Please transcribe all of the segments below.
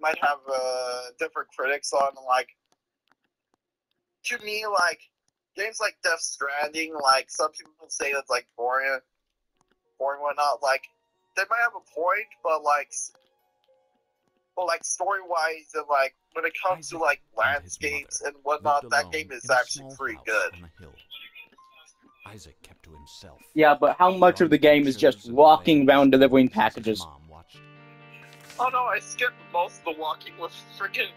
might have uh, different critics on. Like, to me, like games like Death Stranding, like some people say that's like boring, boring whatnot. Like, they might have a point, but like, but like story wise and like when it comes to like landscapes and whatnot, that game is actually pretty good. Isaac kept to himself. Yeah, but how much of the game is just walking around delivering packages? Oh no, I skipped most of the walking with freaking.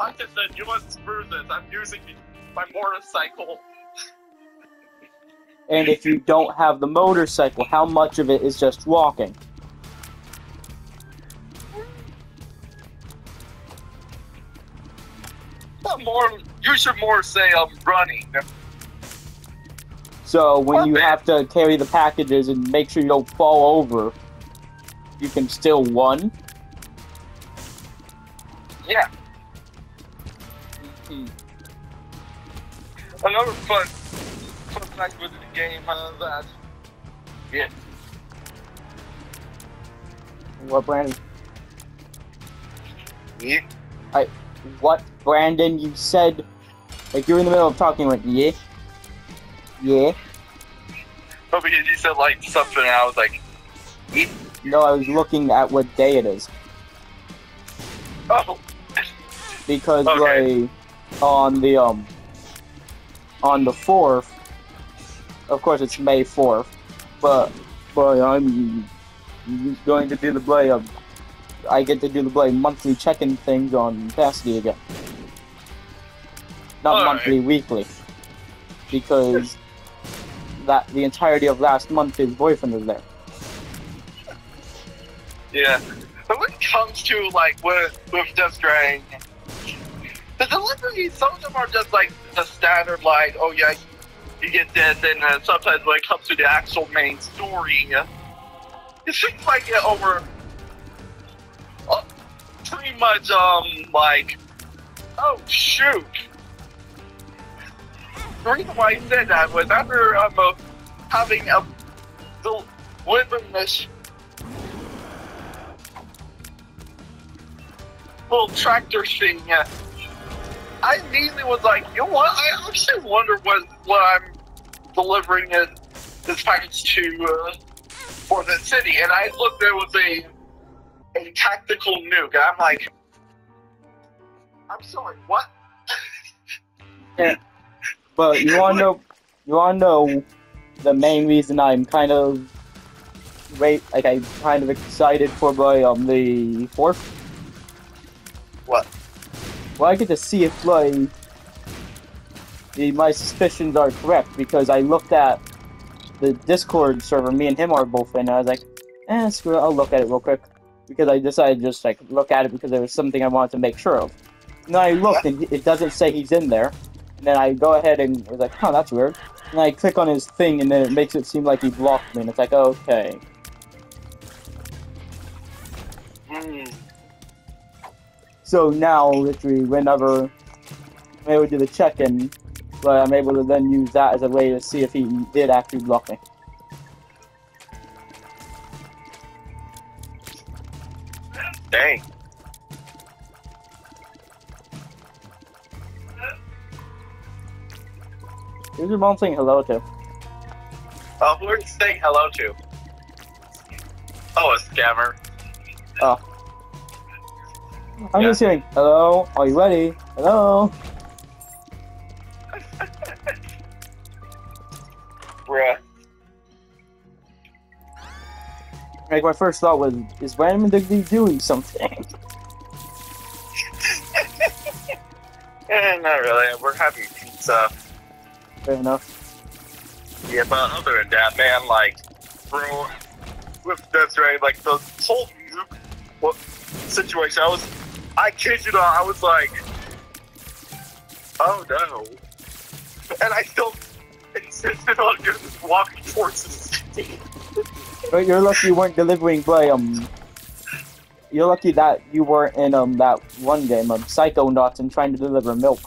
I just said, you must screw this. I'm using my motorcycle. And if you don't have the motorcycle, how much of it is just walking? More, you should more say I'm running. So when What you the- have to carry the packages and make sure you don't fall over, you can still run. Yeah. Another fun, fun fact with the game uh, that. Yeah. What Brandon? Yeah. I, What Brandon? You said like you're in the middle of talking like yeah, yeah. Oh, because you said like something, and I was like, No, I was looking at what day it is oh, because Okay. like on the um on the fourth, of course it's May fourth, but but I'm going to do the play of I get to do the play monthly check-in things on Cassidy again. Not Alright. monthly, weekly, because that the entirety of last month his boyfriend was there. Yeah. But when it comes to like with with Death Stranding, the deliveries, some of them are just like the standard, like, oh yeah, you get this, and then sometimes when it comes to the actual main story, it seems like it over uh, pretty much um like oh shoot. The reason why I said that was after um, uh, having a the wilderness little tractor thing. I immediately was like, you know what? I actually wonder what what I'm delivering it, this package to uh, for the city. And I looked, there was a a tactical nuke, I'm like, I'm sorry, what? yeah. But you wanna know you wanna know the main reason I'm kind of wait like I'm kind of excited for my um the fourth? What? Well I get to see if like my suspicions are correct because I looked at the Discord server me and him are both in and I was like, eh screw it, I'll look at it real quick. Because I decided just like look at it because there was something I wanted to make sure of. And then I looked and it doesn't say he's in there. And then I go ahead and was like, huh, that's weird. And I click on his thing, and then it makes it seem like he blocked me, and it's like, okay. So now, literally, whenever I'm able to do the check-in, but I'm able to then use that as a way to see if he did actually block me. Dang. Who's your mom saying hello to? Uh, who are you saying hello to? Oh, a scammer. I'm Yeah. just hearing, hello, are you ready? Hello? Bruh. Like, my first thought was, is Brandon Digby doing something? Eh, not really. We're having pizza. Fair enough. Yeah, but other than that, man, like, bro, with that's right, like the whole nuke situation, I was, I kid you not, I was like, oh no, and I still insisted on just walking towards the city. But you're lucky you weren't delivering by, um... You're lucky that you weren't in, um, that one game, um, Psychonauts and trying to deliver milk.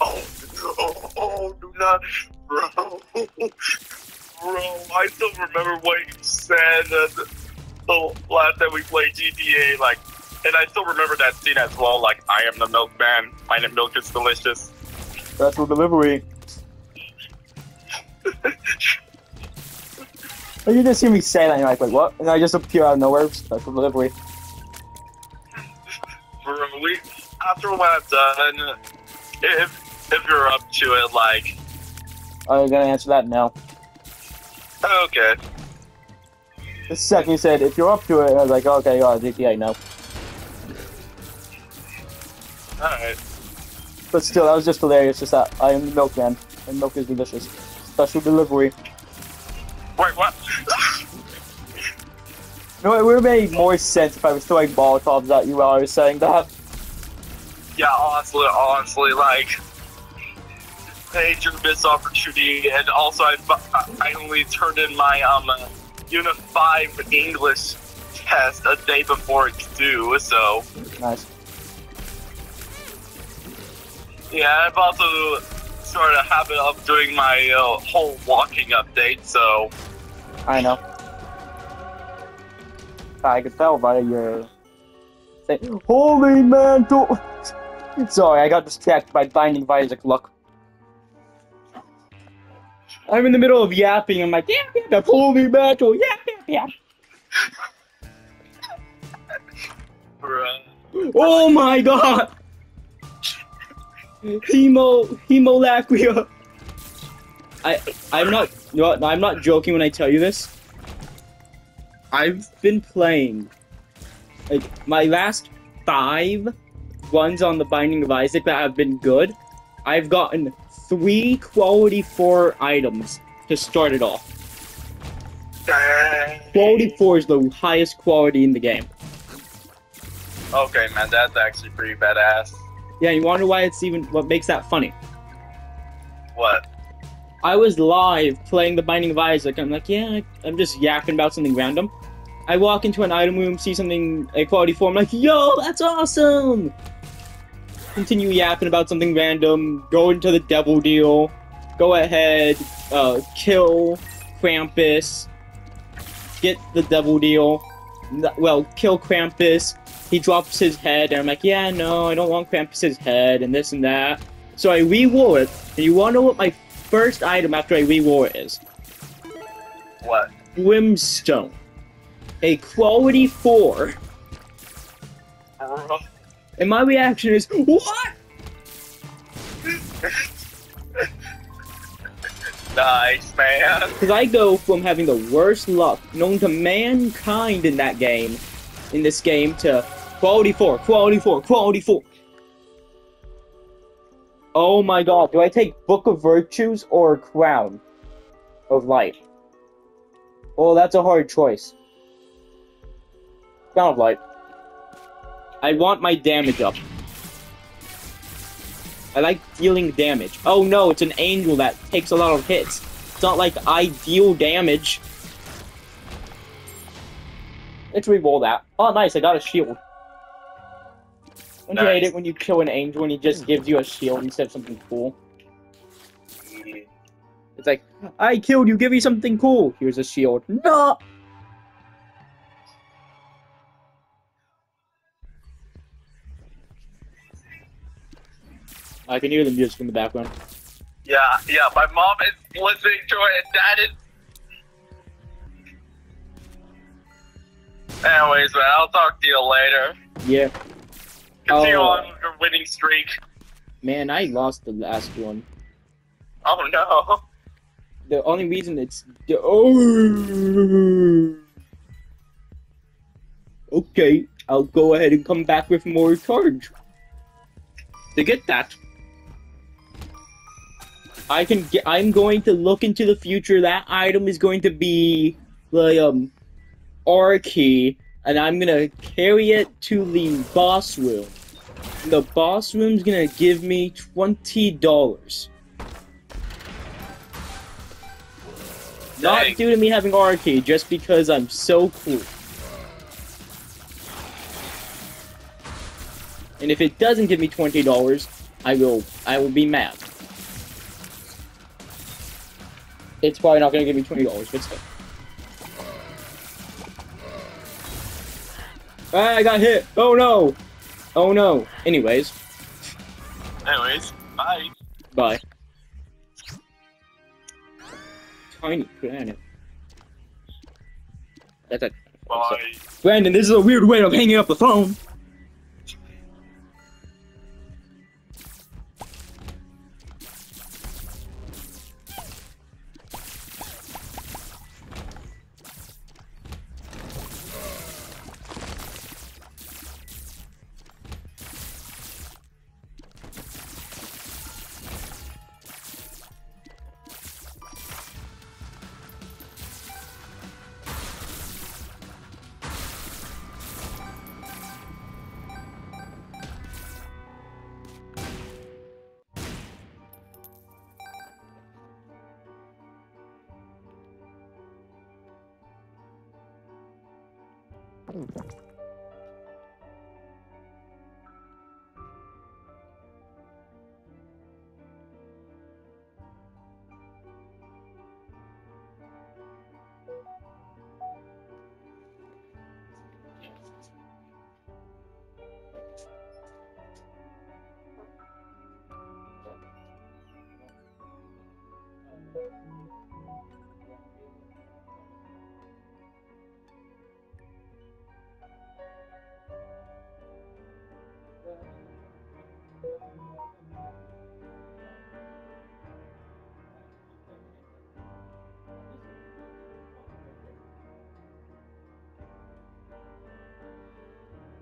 Oh no, oh do not, bro, bro, I still remember what you said uh, the, the last time we played GTA, like, and I still remember that scene as well. Like, I am the milkman. My milk is delicious. Special delivery. You just hear me say that, and you're like, wait, what? And I just appear out of nowhere. Special delivery. For a week after what I've done, if if you're up to it, like, Are you gonna answer that? No. okay, The second you said, if you're up to it, I was like, okay, oh, GTA, no. But still, that was just hilarious. Just that I am the milkman, and milk is delicious. Special delivery. Wait, what? No, it would have made more sense if I was throwing Molotovs at you while I was saying that. yeah, honestly, honestly, like, major missed opportunity, and also I, finally turned in my um Unit Five English test a day before it's due, so Nice. Yeah, I've also started a habit of doing my uh, whole walking update, so I know. I could tell by your thing. Holy mantle! Sorry, I got distracted by Binding of Isaac look. I'm in the middle of yapping. I'm like, yeah, yeah, the holy mantle, yeah, yeah, bruh. yeah. Oh my god! Hemo, hemolacria. I, I'm not, you know I'm not joking when I tell you this. I've been playing, like, my last five runs on the Binding of Isaac that have been good. I've gotten three quality four items to start it off. Dang. Quality four is the highest quality in the game. Okay, man, that's actually pretty badass. Yeah, you wonder why it's even what makes that funny. What? I was live playing the Binding of Isaac. I'm like, yeah, I'm just yapping about something random. I walk into an item room, see something a quality form, like, yo, that's awesome. Continue yapping about something random. Go into the devil deal. Go ahead, uh, kill Krampus. Get the devil deal. Well, kill Krampus. He drops his head, and I'm like, yeah, no, I don't want Krampus's head, and this and that. So I re-roll it, and you wanna know what my first item after I re-roll it is? What? Brimstone. A quality 4. Bruh. And my reaction is, what? Nice, man. Because I go from having the worst luck known to mankind in that game, in this game, to quality 4, quality 4, quality 4. Oh my god, do I take Book of Virtues or Crown of Light? Oh, that's a hard choice. Crown of Light. I want my damage up. I like dealing damage. Oh no, it's an angel that takes a lot of hits. It's not like I deal damage. Let's re-roll that. Oh, nice, I got a shield. Don't you hate it when you kill an angel and he just gives you a shield instead of something cool? It's like, I killed you, give me something cool. Here's a shield. No! I can hear the music in the background. Yeah, yeah, my mom is listening to it, and dad is. Anyways, man, I'll talk to you later. Yeah. Continue Oh. on your winning streak. Man, I lost the last one. Oh no. The only reason it's the oh. Okay, I'll go ahead and come back with more charge. To get that, I can get. I'm going to look into the future. That item is going to be the um, R key, and I'm gonna carry it to the boss room. The boss room's gonna give me twenty dollars. Not due to me having arcade, just because I'm so cool. And if it doesn't give me twenty dollars, I will I will be mad. It's probably not gonna give me twenty dollars, but still. Ah, I got hit. Oh no. Oh no. Anyways, Anyways, bye. bye. Tiny planet. That's a. Bye. Brandon, this is a weird way of hanging up the phone. 不理解。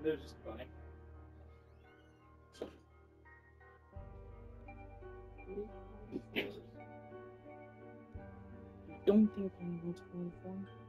They're just funny. Don't think anyone's going to for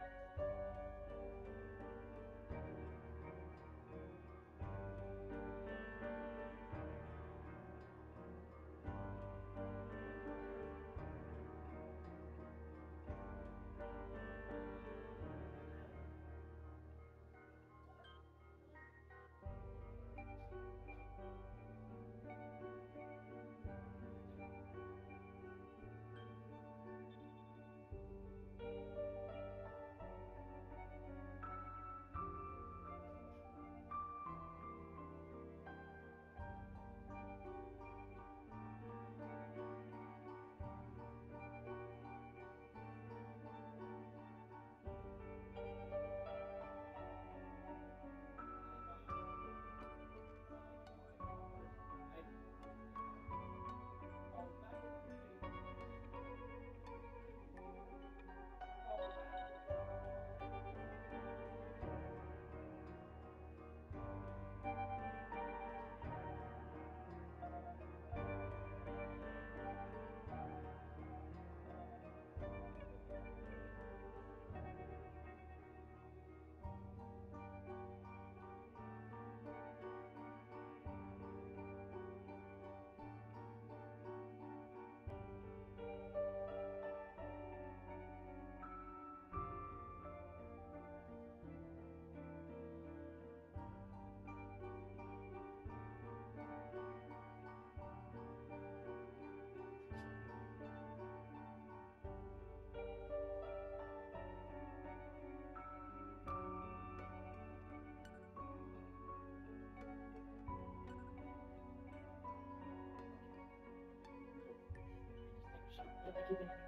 feel like you can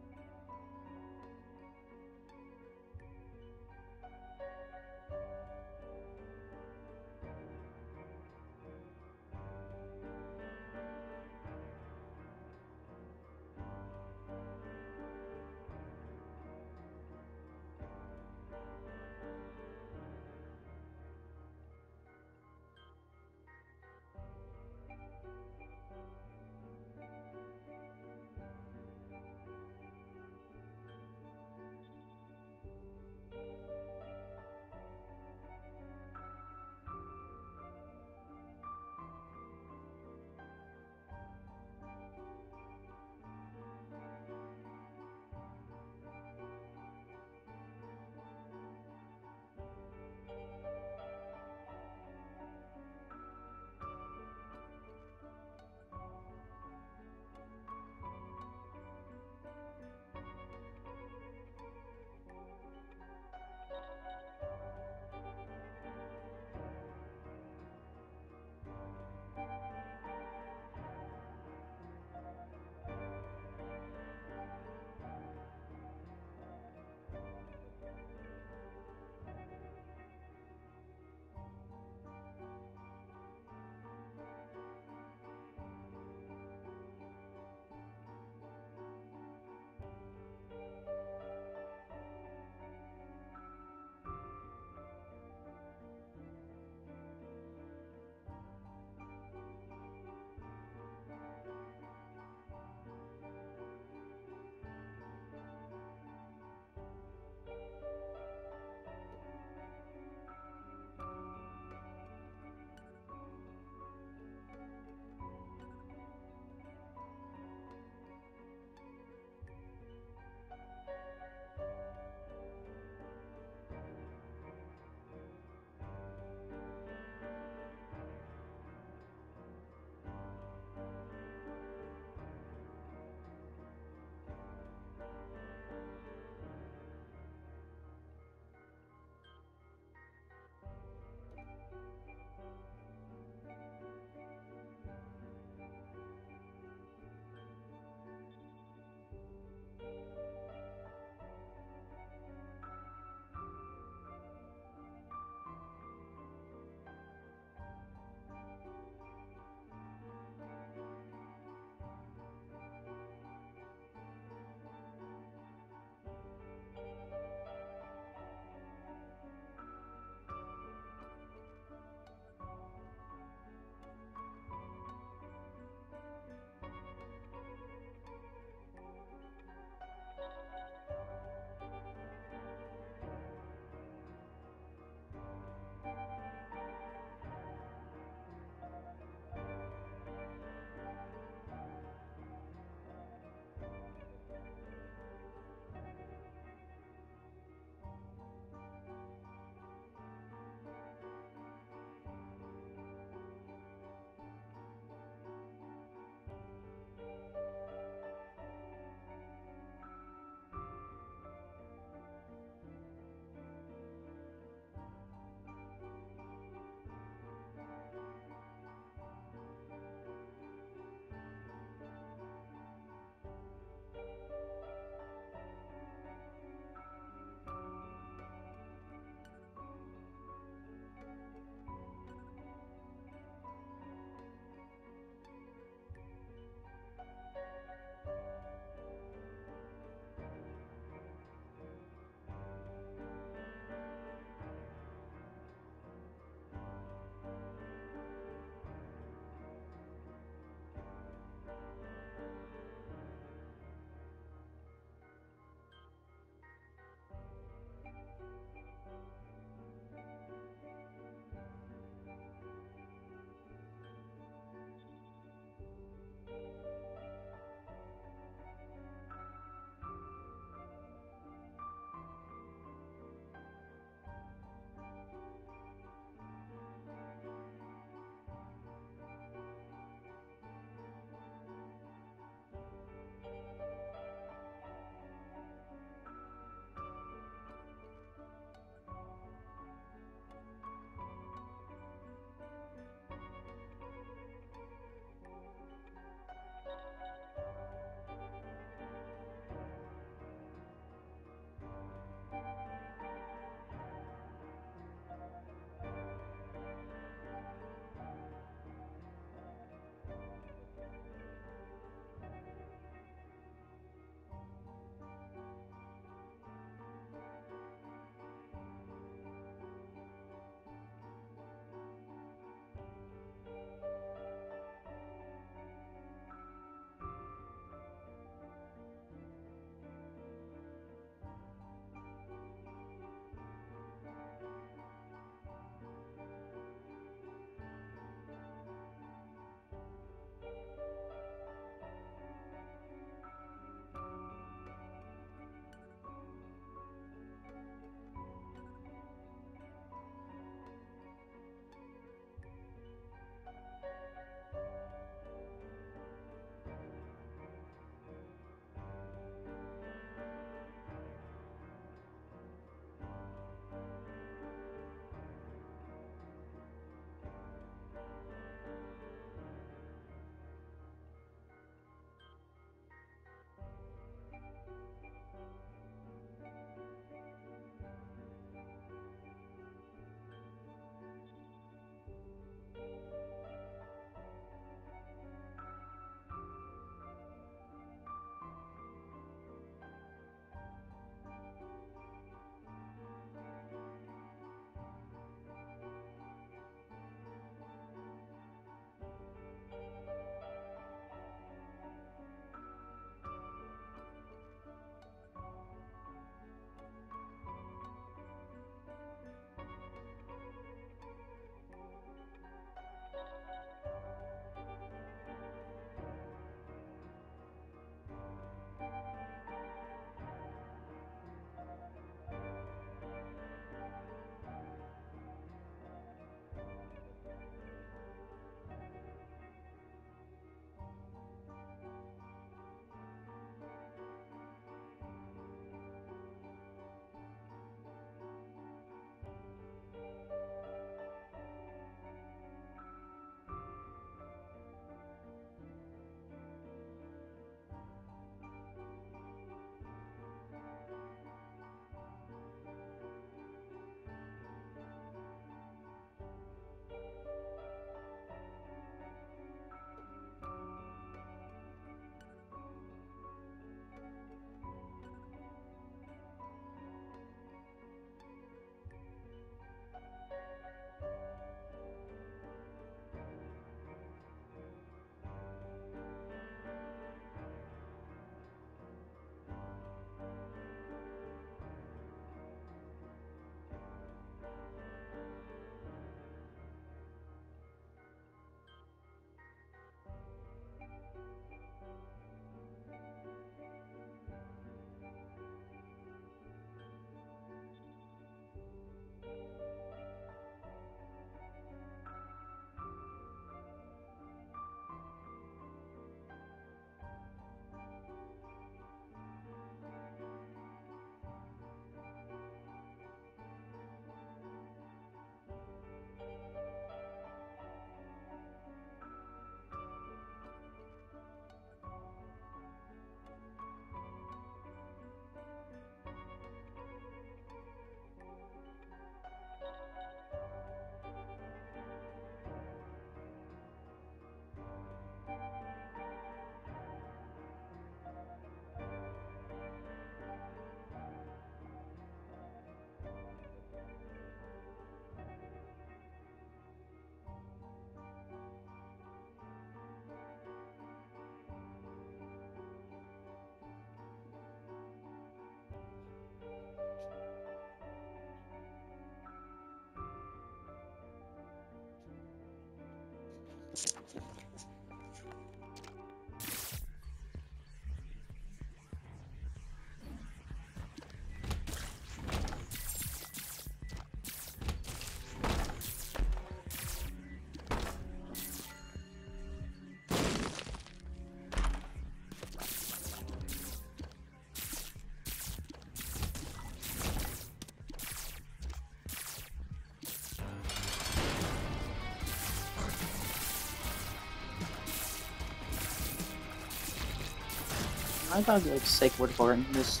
me? I thought like sacred heart in this.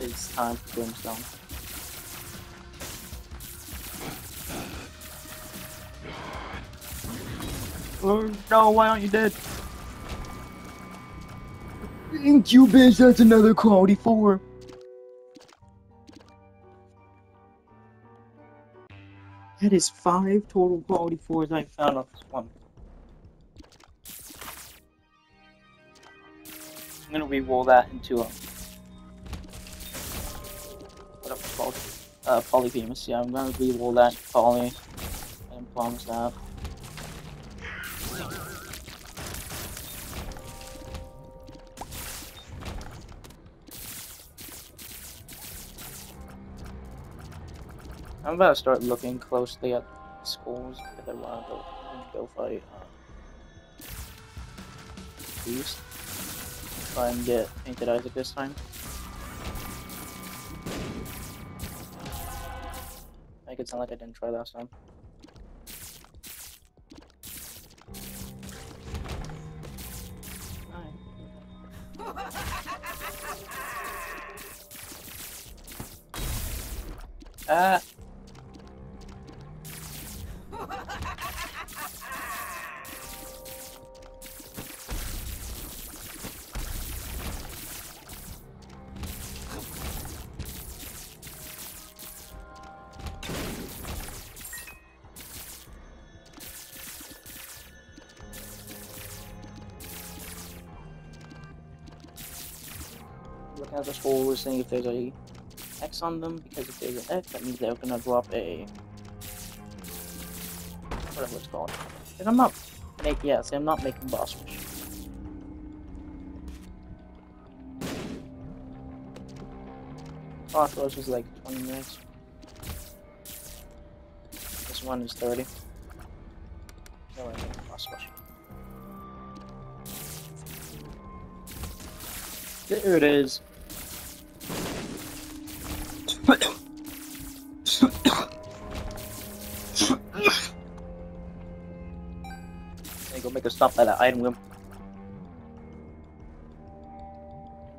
It's time for Brimstone. Oh no, why aren't you dead? Thank you, bitch, that's another quality four. That is five total quality fours I found on this one. I'm gonna re-roll that into a what up called? Uh Polyphemus, yeah, I'm gonna re-roll that Poly. I promise that. I'm about to start looking closely at schools because I want to go, go fight um, Beast. Try and get Tainted Isaac this time. Make it sound like I didn't try last time. Seeing if there's a X on them, because if there's an X, that means they're gonna drop a whatever it's called. And I'm not make yeah, see I'm not making boss rush. Boss rush is like 20 minutes. This one is 30. No, making boss rush. There it is. Make a stop by that item room.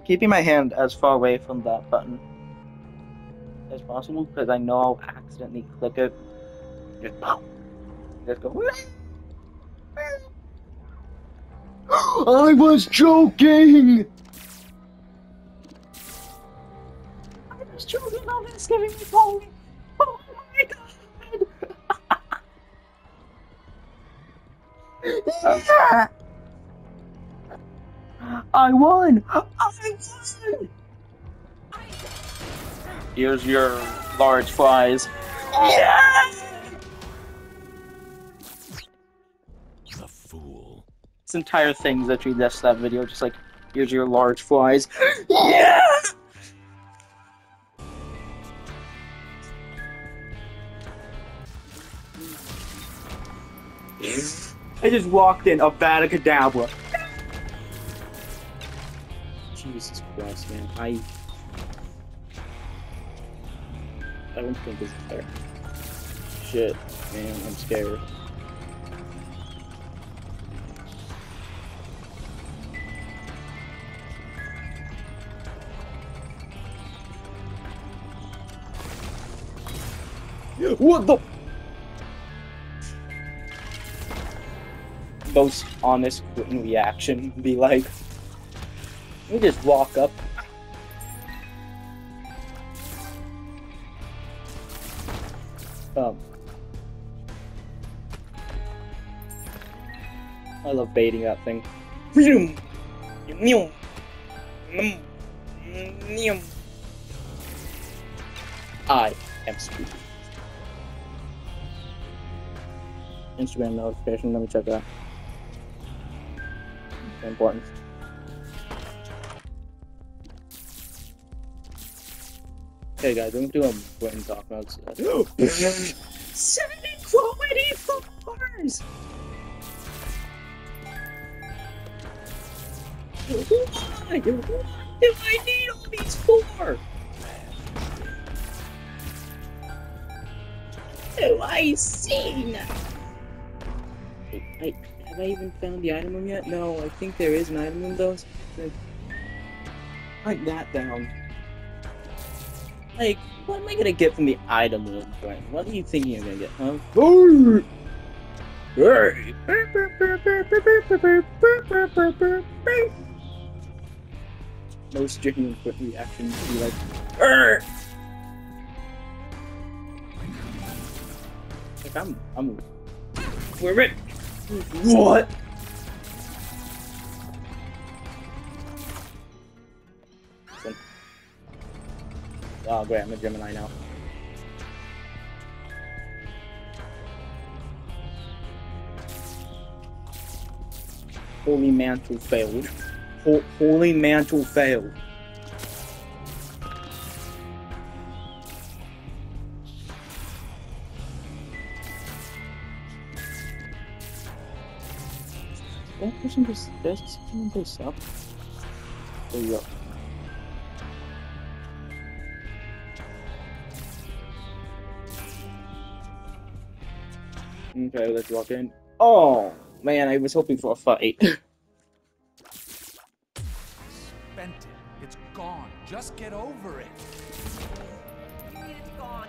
Keeping my hand as far away from that button as possible because I know I'll accidentally click it. Just, pop. just go. I was joking! I was joking about this giving me Polly. I won! I won! Here's your large fries. Yeah! The fool. This entire thing is actually just that video, just like, here's your large flies. Yeah! I just walked in a Cadabra. Jesus Christ, man. I. I don't think is fair. Shit, man, I'm scared. What the? Most honest reaction be like, we just walk up. Um, I love baiting that thing. I am Spooky. Instagram notification. Let me check that. Important. Hey guys, I'm doing what I'm talking about. Seven quality fours. Why? Why do I need all these four? Do I sing? I Have I even found the item room yet? No, I think there is an item room though. So Write that down. Like, what am I gonna get from the item room, Brian? What are you thinking you're gonna get, huh? Hey! Most genuine quick reaction would be like, "Arr!" Like I'm, I'm, we're in. What? Oh, great, I'm a Gemini now. Holy mantle failed. Ho- holy mantle failed. That person just does someone this up. There you go. Okay, let's walk in. Oh man, I was hoping for a fight. Spent it. It's gone. Just get over it. You mean it's gone?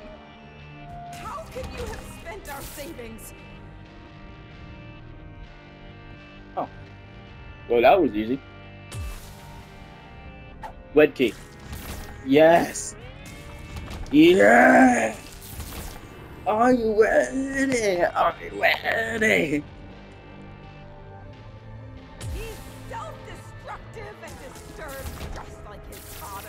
How could you have spent our savings? Oh. Well, that was easy. Wed key. Yes. Yeah. Are you ready? Are you ready? He's self-destructive and disturbed, just like his father.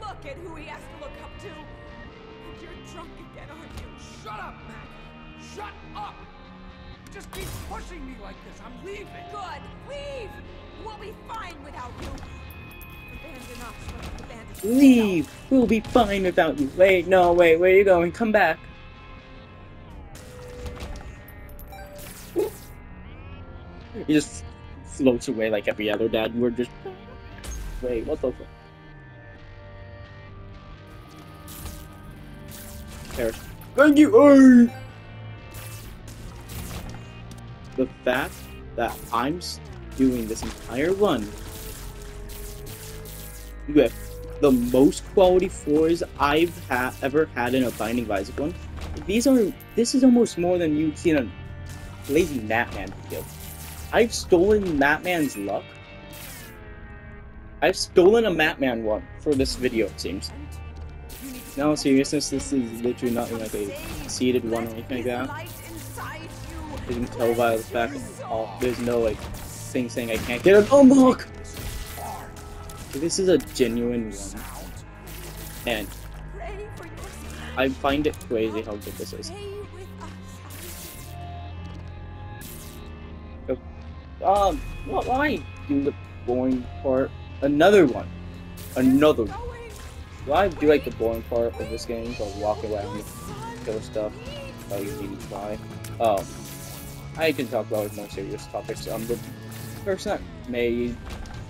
Look at who he has to look up to. And you're drunk again, aren't you? Shut up, Mac. Shut up. Just keep pushing me like this. I'm leaving. Good. Leave. We'll be fine without you. Abandon us. like you abandoned yourself. Leave. We'll be fine without you. Wait, no, wait. Where are you going? Come back. He just floats away like every other dad. We're just. Wait, what the fuck? Paris. Thank you! Hey! The fact that I'm doing this entire run with the most quality floors I've ha- ever had in a Binding of Isaac one. These are this is almost more than you'd see in a lazy Matman video. I've stolen Matman's luck. I've stolen a Matman one for this video, it seems. No, seriousness, this is literally not like a seeded one or anything like that. You can tell by the fact that there's no like thing saying I can't get it. Oh, look! This is a genuine one, and I find it crazy how good this is. Um, wh- why do the boring part? Another one. Another one. Why do like the boring part of this game? So walk around, kill stuff. Oh, you need to try. Um, I can talk about more serious topics. Um, the person that made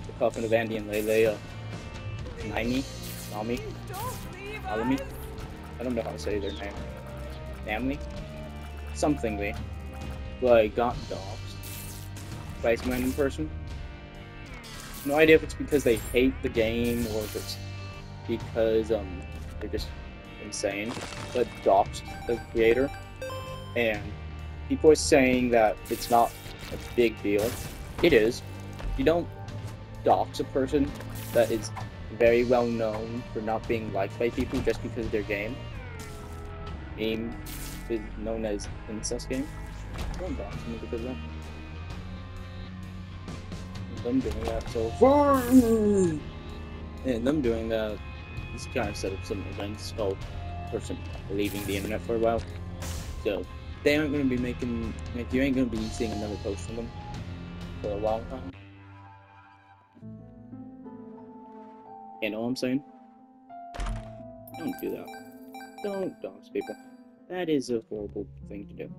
the Coffin of Andy and Leyley, uh, Naimi, Nami, Alami? I don't know how to say their name. Family? Something they. Like, got doxxed some random person. No idea if it's because they hate the game or if it's because um they're just insane. But doxed the creator. And people are saying that it's not a big deal. It is. You don't dox a person that is very well known for not being liked by people just because of their game. Game is known as incest game. Don't dox because of that. Them doing that so far, and them doing that, this kind of set up some events called person leaving the internet for a while. So they aren't going to be making, like, you ain't going to be seeing another post from them for a long time. You know what I'm saying? Don't do that. Don't dox people. That is a horrible thing to do.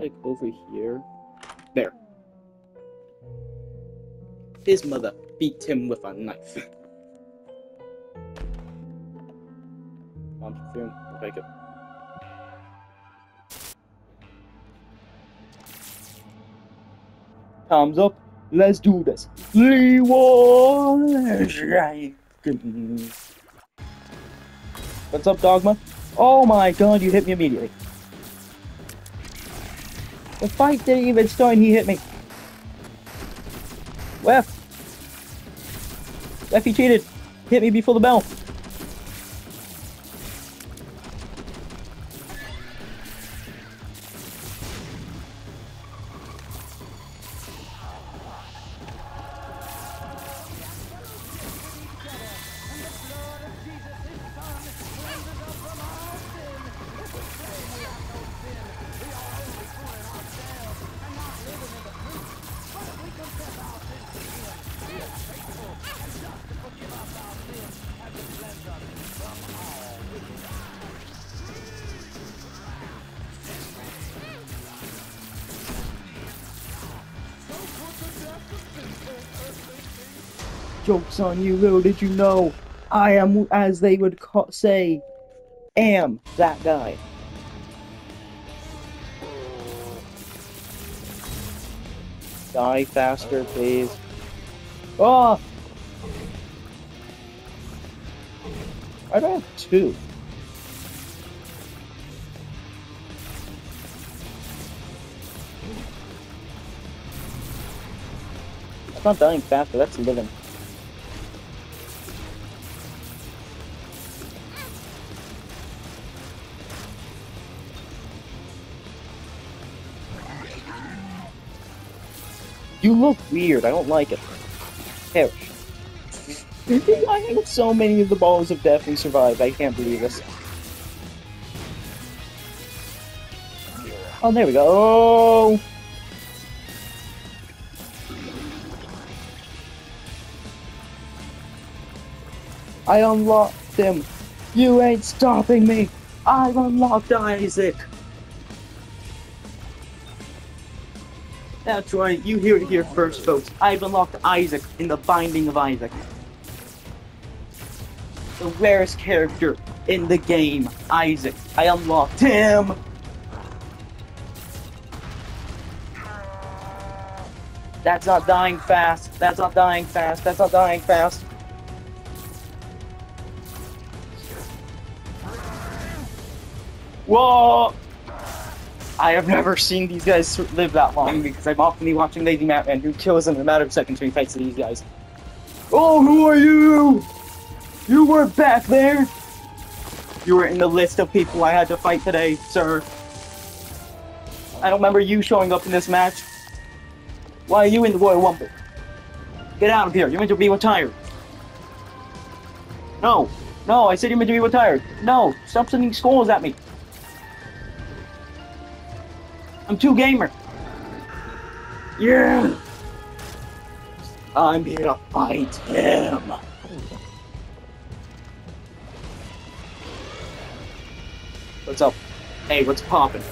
It like over here? There. His mother beat him with a knife. soon. I'll take it. Thumbs up. Let's do this. Jenkins. What's up, Dogma? Oh my god, you hit me immediately. The fight didn't even start and he hit me. Left. Left, he cheated. Hit me before the bell. Joke's on you, little did you know. I am, as they would ca- say, am that guy. Die faster, please. Ah! Oh! I don't have two? That's not dying faster, that's living. You look weird. I don't like it. Perish. I have so many of the balls of death and survived. I can't believe this. Oh, there we go. Oh! I unlocked him. You ain't stopping me. I've unlocked Isaac. That's right, you hear it here first, folks. I've unlocked Isaac in the Binding of Isaac. The rarest character in the game, Isaac. I unlocked him! That's not dying fast. That's not dying fast. That's not dying fast. Whoa! I have never seen these guys live that long because I'm often watching Lady Matman who kills them in a matter of seconds when he fights these guys. Oh, who are you? You were back there? You were in the list of people I had to fight today, sir. I don't remember you showing up in this match. Why are you in the Royal Rumble? Get out of here. You're meant to be retired. No. No, I said you're meant to be retired. No. Stop sending skulls at me. I'm too gamer. Yeah. I'm here to fight him. What's up? Hey, what's poppin'?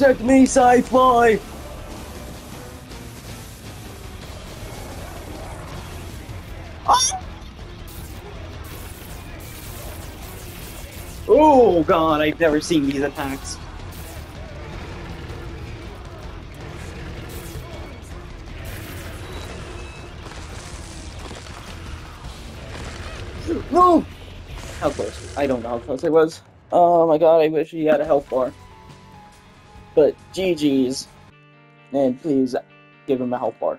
Protect me, Psy Fly! Ah! Oh god, I've never seen these attacks. No! How close? I don't know how close it was. Oh my god, I wish he had a health bar. But GG's. And please give him a health bar.